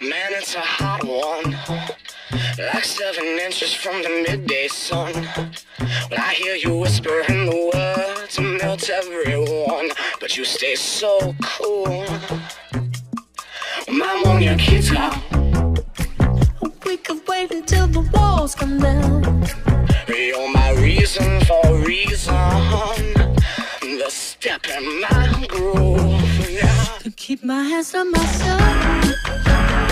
Man, it's a hot one. Like seven inches from the midday sun. When I hear you whispering the words to melt everyone, but you stay so cool. Mom on your guitar. We could wait until the walls come down. You're my reason for reason. The step in my groove keep my hands on myself.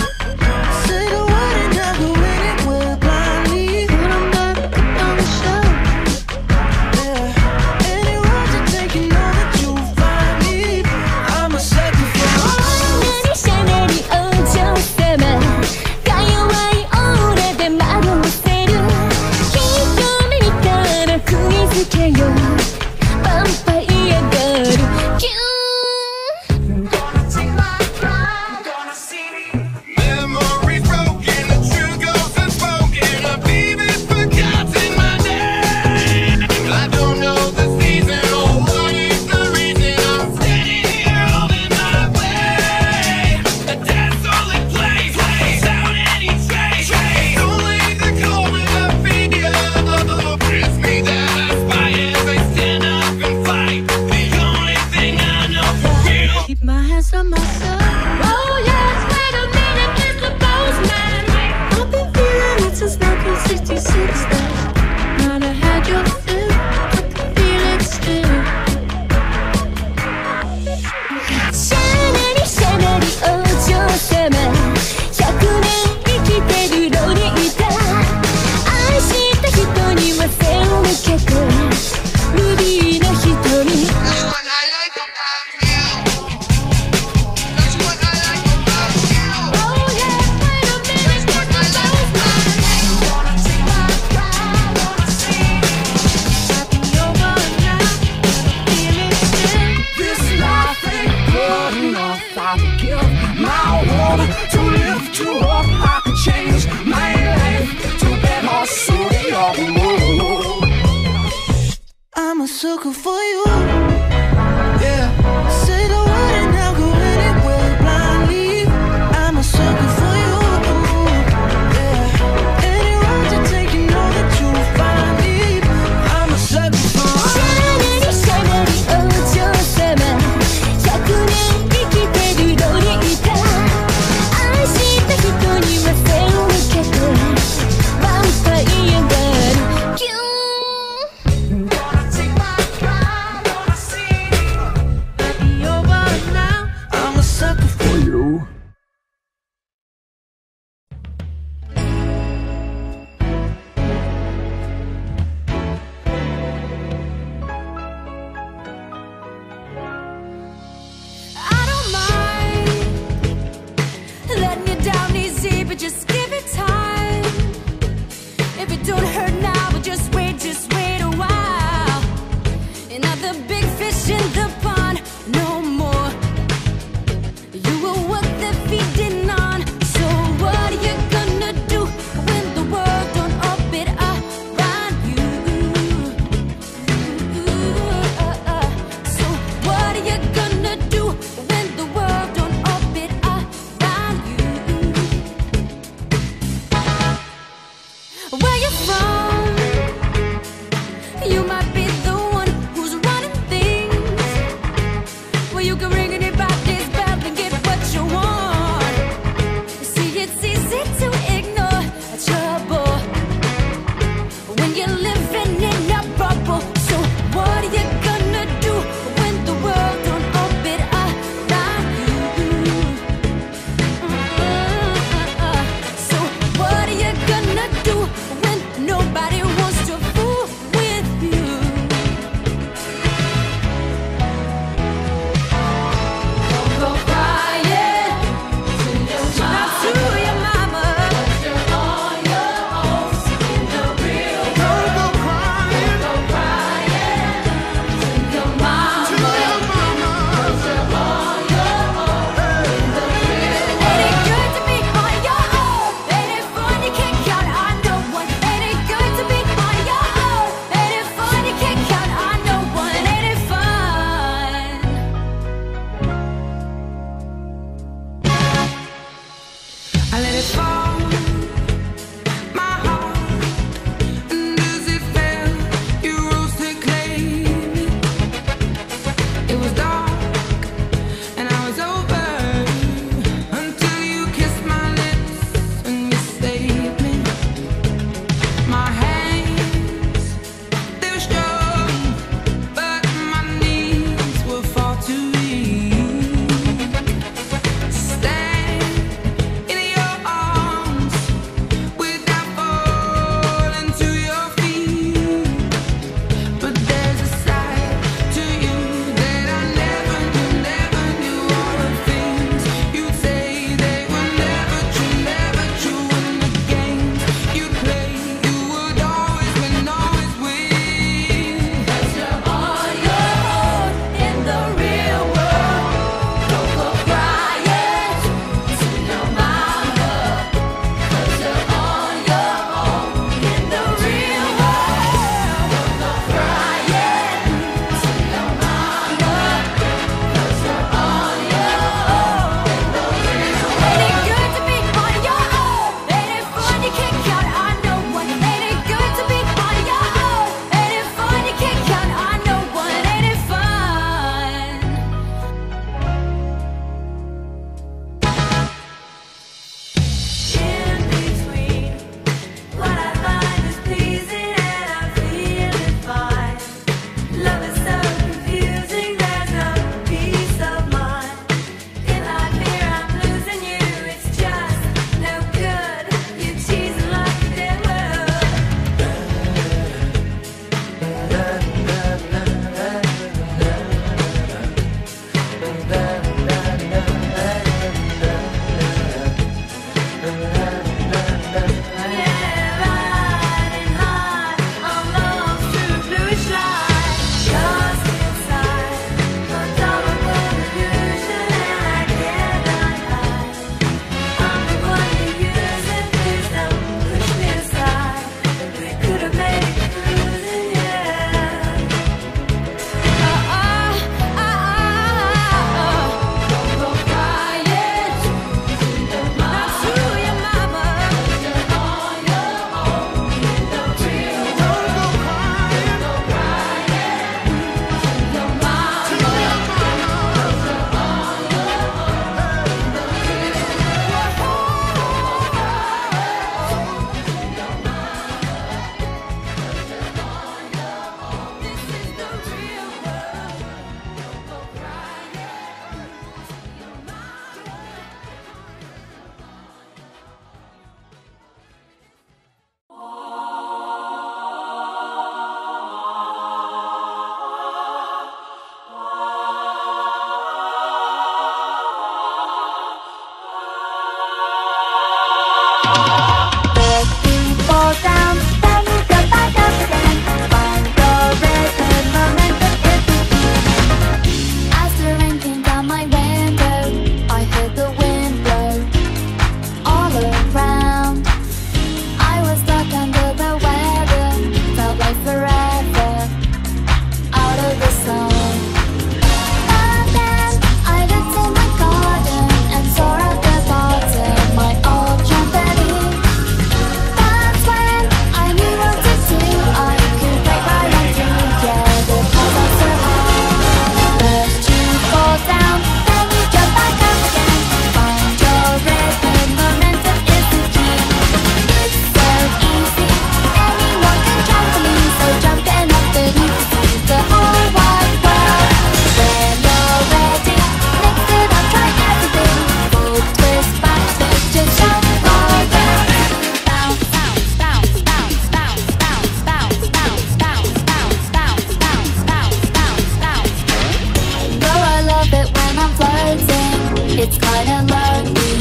It's kinda lonely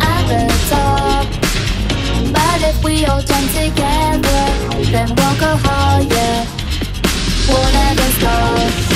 at the top. But if we all jump together Then we'll go higher. We'll never stop.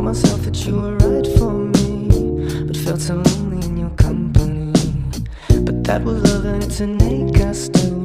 told myself that you were right for me, but felt so lonely in your company. But that was love and it's an ache I still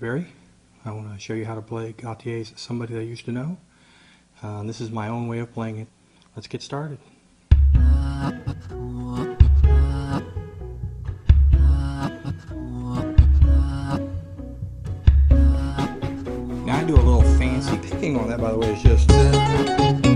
Barry. I want to show you how to play Gotye's Somebody That I Used to Know. Uh, this is my own way of playing it. Let's get started. Now I do a little fancy picking on that, by the way, it's just.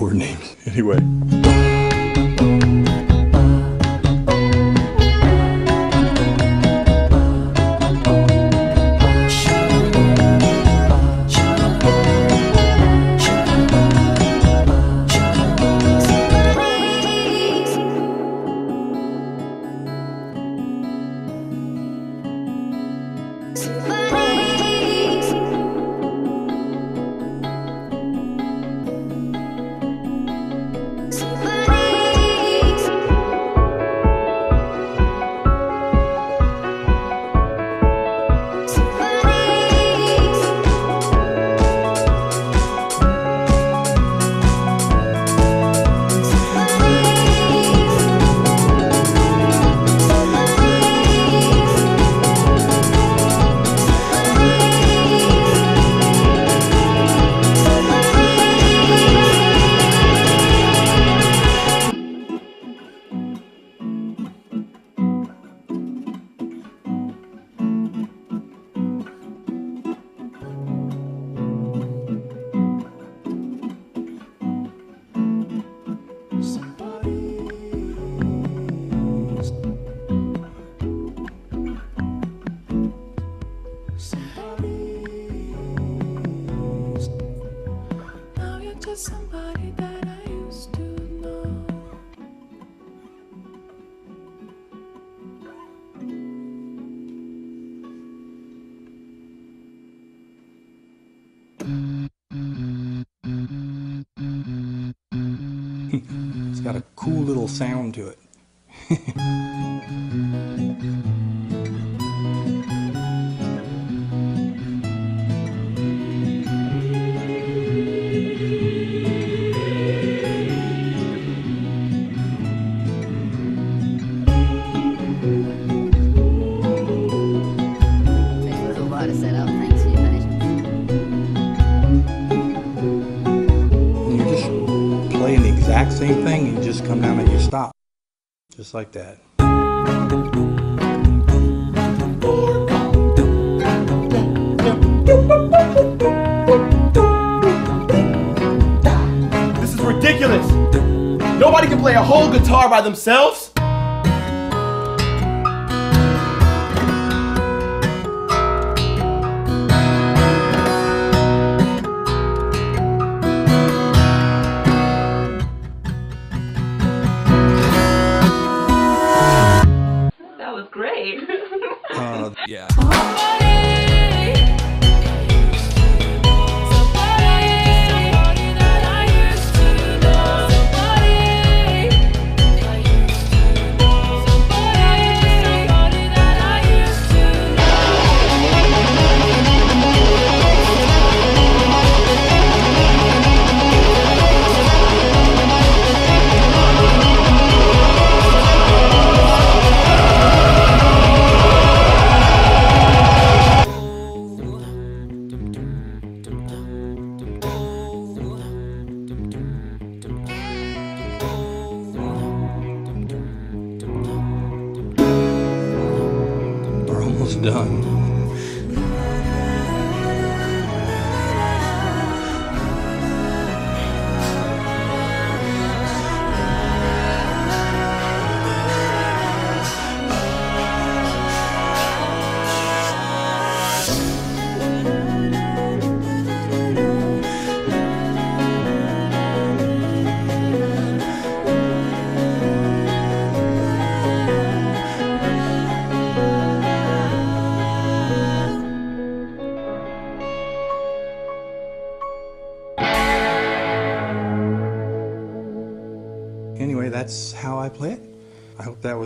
Chord names. Anyway. Sound to it. Just like that. This is ridiculous. Nobody can play a whole guitar by themselves. Yeah.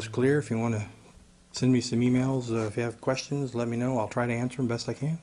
Clear. If you want to send me some emails, uh, if you have questions, let me know. I'll try to answer them best I can.